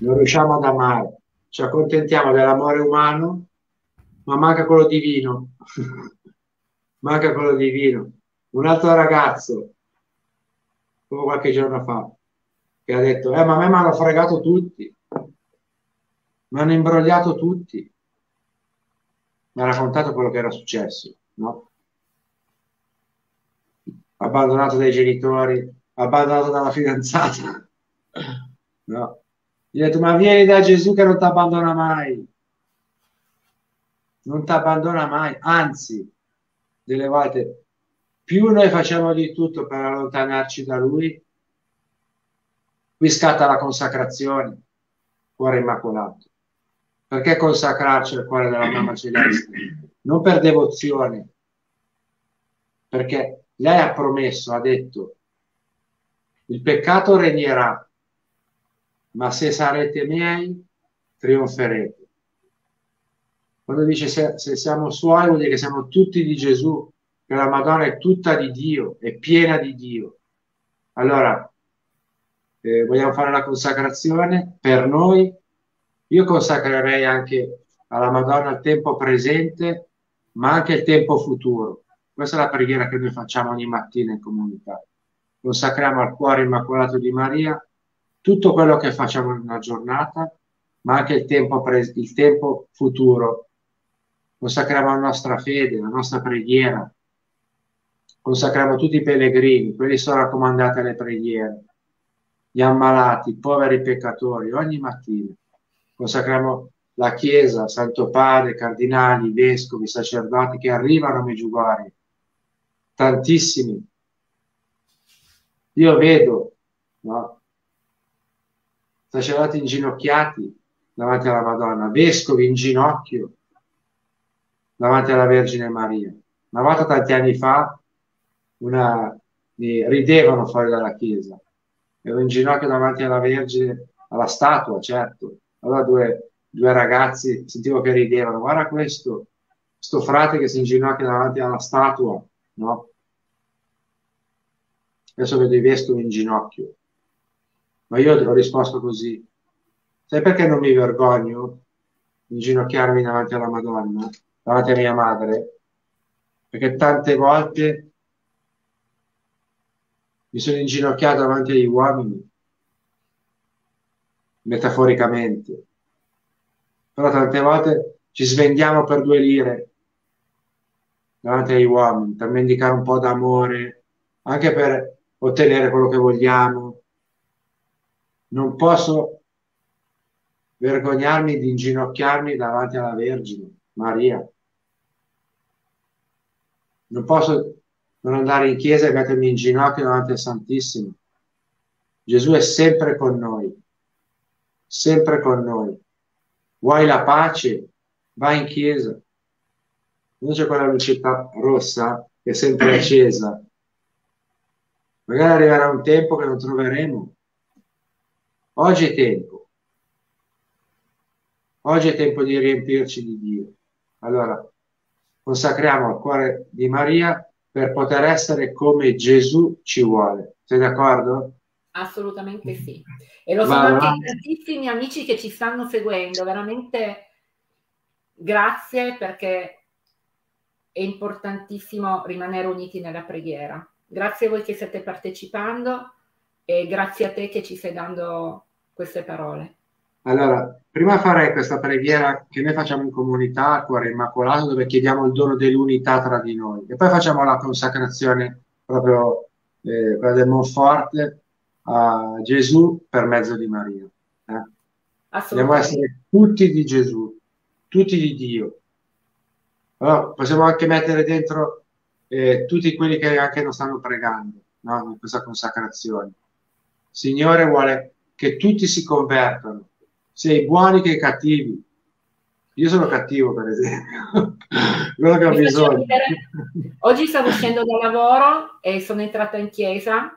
Non riusciamo ad amare, ci accontentiamo dell'amore umano, ma manca quello divino. manca quello divino. Un altro ragazzo, come qualche giorno fa, che ha detto, eh, ma a me mi hanno fregato tutti, mi hanno imbrogliato tutti. Mi ha raccontato quello che era successo, no? abbandonato dai genitori, abbandonato dalla fidanzata. No. Gli ho detto, ma vieni da Gesù che non ti abbandona mai. Non ti abbandona mai, anzi, delle volte, più noi facciamo di tutto per allontanarci da Lui, qui scatta la consacrazione, cuore immacolato. Perché consacrarci al cuore della mamma celeste? Non per devozione, perché lei ha promesso, ha detto, il peccato regnerà, ma se sarete miei, trionferete. Quando dice se, se siamo suoi, vuol dire che siamo tutti di Gesù, che la Madonna è tutta di Dio, è piena di Dio. Allora, eh, vogliamo fare la consacrazione per noi. Io consacrerei anche alla Madonna il tempo presente, ma anche il tempo futuro. Questa è la preghiera che noi facciamo ogni mattina in comunità. Consacriamo al cuore immacolato di Maria tutto quello che facciamo in una giornata, ma anche il tempo, pre- il tempo futuro. Consacriamo la nostra fede, la nostra preghiera. Consacriamo tutti i pellegrini, quelli sono raccomandati alle preghiere gli ammalati, i poveri peccatori, ogni mattina. Consacriamo la Chiesa, Santo Padre, cardinali, vescovi, sacerdoti che arrivano a Meggiugorje, tantissimi. Io vedo no? Sacerdoti inginocchiati davanti alla Madonna, vescovi in ginocchio davanti alla Vergine Maria. Una volta tanti anni fa una, ridevano fuori dalla chiesa ero in ginocchio davanti alla Vergine, alla statua, certo. Allora due, due ragazzi sentivo che ridevano, guarda questo, sto frate che si inginocchia davanti alla statua, no? Adesso vedo i vescovi in ginocchio. Ma io ho risposto così. Sai perché non mi vergogno di inginocchiarmi davanti alla Madonna, davanti a mia madre? Perché tante volte mi sono inginocchiato davanti agli uomini, metaforicamente. Però tante volte ci svendiamo per due lire davanti agli uomini, per mendicare un po' d'amore, anche per ottenere quello che vogliamo. Non posso vergognarmi di inginocchiarmi davanti alla Vergine Maria. Non posso non andare in chiesa e mettermi in ginocchio davanti al Santissimo. Gesù è sempre con noi, sempre con noi. Vuoi la pace? Vai in chiesa. Non c'è quella lucetta rossa che è sempre accesa. Magari arriverà un tempo che non troveremo. Oggi è tempo. Oggi è tempo di riempirci di Dio. Allora, consacriamo al cuore di Maria per poter essere come Gesù ci vuole. Sei d'accordo? Assolutamente sì. E lo sono anche tantissimi amici che ci stanno seguendo, veramente grazie perché è importantissimo rimanere uniti nella preghiera. Grazie a voi che state partecipando e grazie a te che ci stai dando queste parole. Allora, prima farei questa preghiera che noi facciamo in comunità Cuore Immacolato, dove chiediamo il dono dell'unità tra di noi. E poi facciamo la consacrazione proprio eh, quella del Monforte a Gesù per mezzo di Maria. Eh? Dobbiamo essere tutti di Gesù, tutti di Dio. Allora, possiamo anche mettere dentro eh, tutti quelli che anche non stanno pregando no? in questa consacrazione. Signore vuole che tutti si convertano sia i buoni che i cattivi. Io sono cattivo, per esempio, quello che ho bisogno. Oggi stavo uscendo dal lavoro e sono entrata in chiesa,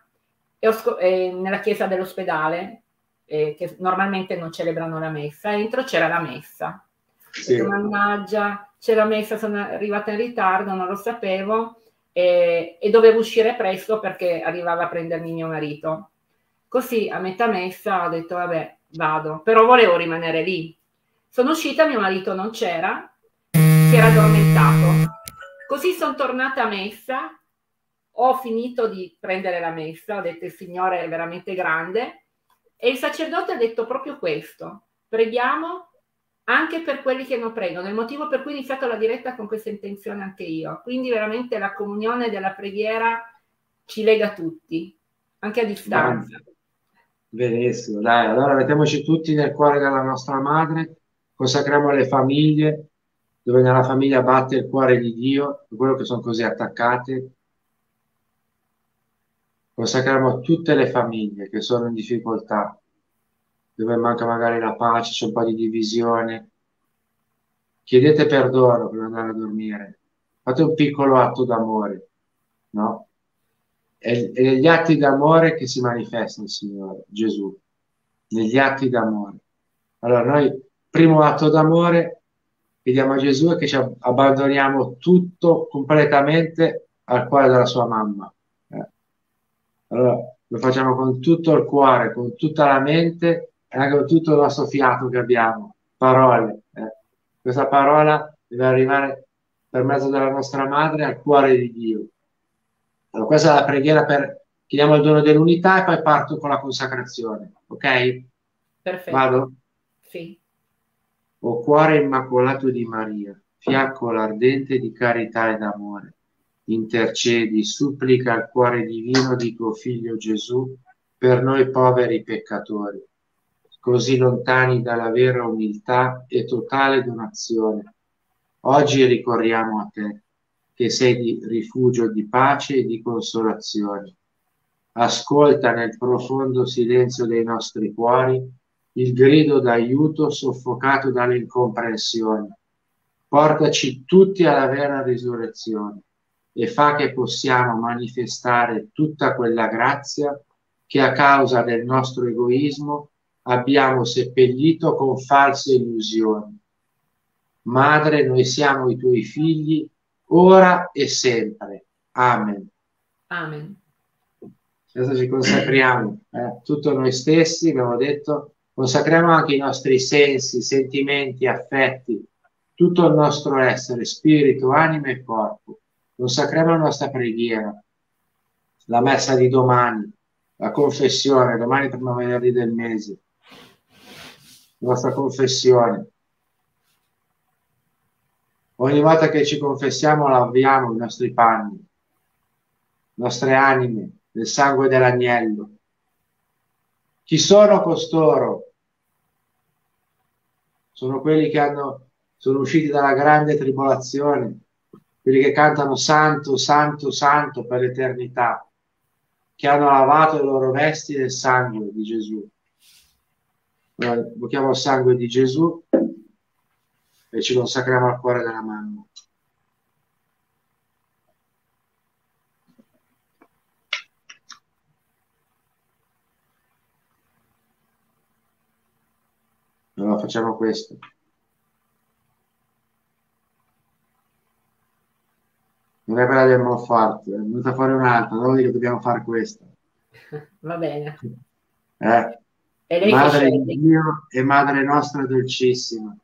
e scop- eh, nella chiesa dell'ospedale, eh, che normalmente non celebrano la messa. Entro, c'era la messa. Sì. Mannaggia, c'è la messa, sono arrivata in ritardo, non lo sapevo e, e dovevo uscire presto perché arrivava a prendermi mio marito. Così a metà messa ho detto, vabbè, vado, però volevo rimanere lì. Sono uscita, mio marito non c'era, si era addormentato. Così sono tornata a messa, ho finito di prendere la messa, ho detto il Signore è veramente grande e il sacerdote ha detto proprio questo, preghiamo anche per quelli che non pregano, il motivo per cui ho iniziato la diretta con questa intenzione anche io. Quindi veramente la comunione della preghiera ci lega tutti, anche a distanza. Benissimo, dai, allora mettiamoci tutti nel cuore della nostra madre, consacriamo le famiglie, dove nella famiglia batte il cuore di Dio, quello che sono così attaccate. Consacriamo tutte le famiglie che sono in difficoltà, dove manca magari la pace, c'è un po' di divisione. Chiedete perdono per andare a dormire, fate un piccolo atto d'amore, no? È, è negli atti d'amore che si manifesta il Signore Gesù, negli atti d'amore. Allora noi, primo atto d'amore, chiediamo a Gesù che ci abbandoniamo tutto completamente al cuore della sua mamma. Eh. Allora, lo facciamo con tutto il cuore, con tutta la mente e anche con tutto il nostro fiato che abbiamo. Parole. Eh. Questa parola deve arrivare per mezzo della nostra madre al cuore di Dio. Allora, questa è la preghiera per chiediamo il dono dell'unità e poi parto con la consacrazione. Ok? Perfetto. Vado? Sì. O cuore immacolato di Maria, fiaccolo ardente di carità ed amore, intercedi, supplica al cuore divino di tuo figlio Gesù per noi poveri peccatori, così lontani dalla vera umiltà e totale donazione. Oggi ricorriamo a te, che sei di rifugio di pace e di consolazione. Ascolta nel profondo silenzio dei nostri cuori il grido d'aiuto soffocato dalle incomprensioni. Portaci tutti alla vera risurrezione e fa che possiamo manifestare tutta quella grazia che a causa del nostro egoismo abbiamo seppellito con false illusioni. Madre, noi siamo i tuoi figli, ora e sempre. Amen. Amen. Adesso ci consacriamo eh, tutto noi stessi, abbiamo detto, consacriamo anche i nostri sensi, sentimenti, affetti, tutto il nostro essere, spirito, anima e corpo. Consacriamo la nostra preghiera, la messa di domani, la confessione, domani primo venerdì del mese, la nostra confessione. Ogni volta che ci confessiamo laviamo i nostri panni, le nostre anime, nel sangue dell'agnello. Chi sono costoro? Sono quelli che hanno, sono usciti dalla grande tribolazione, quelli che cantano santo, santo, santo per l'eternità, che hanno lavato le loro vesti nel sangue di Gesù. Allora, invochiamo il sangue di Gesù e ci consacriamo al cuore della mamma. Allora facciamo questo. Non è quella del Moffart, è venuta fuori un'altra, non dico dobbiamo fare questa. Va bene. Eh? Madre di Dio e Madre nostra dolcissima,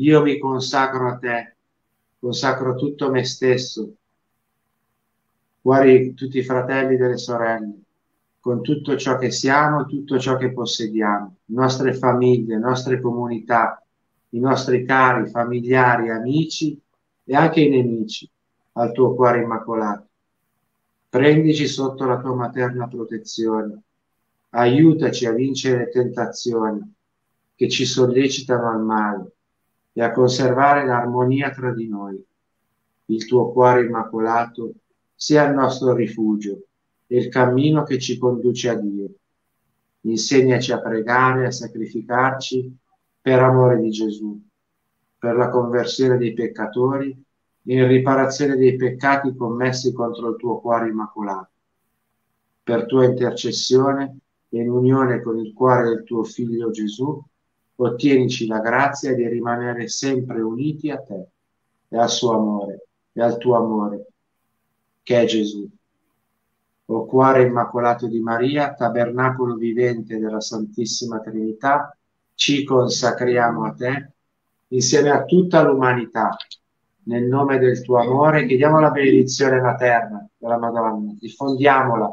io mi consacro a te, consacro tutto me stesso, cuori tutti i fratelli e delle sorelle, con tutto ciò che siamo, tutto ciò che possediamo, nostre famiglie, nostre comunità, i nostri cari, familiari, amici e anche i nemici, al tuo cuore immacolato. Prendici sotto la tua materna protezione, aiutaci a vincere le tentazioni che ci sollecitano al male e a conservare l'armonia tra di noi. Il tuo cuore immacolato sia il nostro rifugio e il cammino che ci conduce a Dio. Insegnaci a pregare, a sacrificarci per amore di Gesù, per la conversione dei peccatori e in riparazione dei peccati commessi contro il tuo cuore immacolato. Per tua intercessione e in unione con il cuore del tuo Figlio Gesù, ottienici la grazia di rimanere sempre uniti a te e al suo amore e al tuo amore, che è Gesù. O cuore immacolato di Maria, tabernacolo vivente della Santissima Trinità, ci consacriamo a te insieme a tutta l'umanità. Nel nome del tuo amore chiediamo la benedizione materna della Madonna, diffondiamola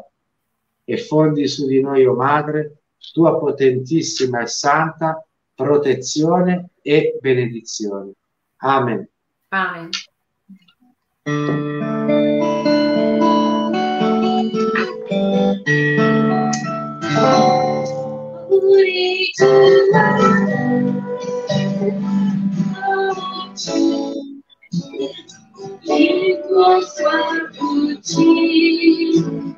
e fondi su di noi, o oh Madre, tua potentissima e santa protezione e benedizione. Amen. Amen. Il tuo sguardo ci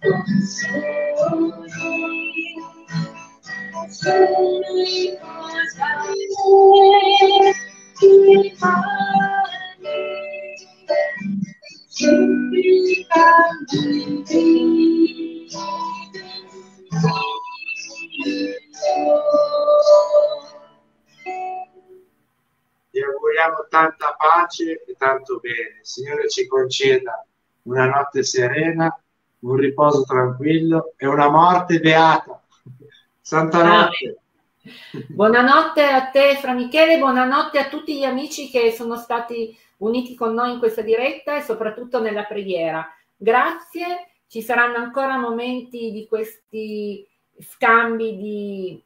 Ti auguriamo tanta pace e tanto bene. Signore ci conceda una notte serena un riposo tranquillo e una morte beata. Santa notte. Buonanotte a te, Fra Michele, buonanotte a tutti gli amici che sono stati uniti con noi in questa diretta e soprattutto nella preghiera. Grazie, ci saranno ancora momenti di questi scambi di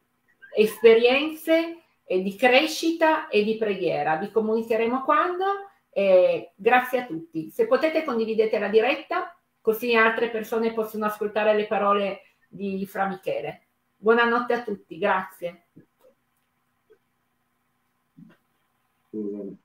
esperienze e di crescita e di preghiera. Vi comunicheremo quando. Eh, grazie a tutti. Se potete condividete la diretta, così altre persone possono ascoltare le parole di Fra Michele. Buonanotte a tutti, grazie. Scusami.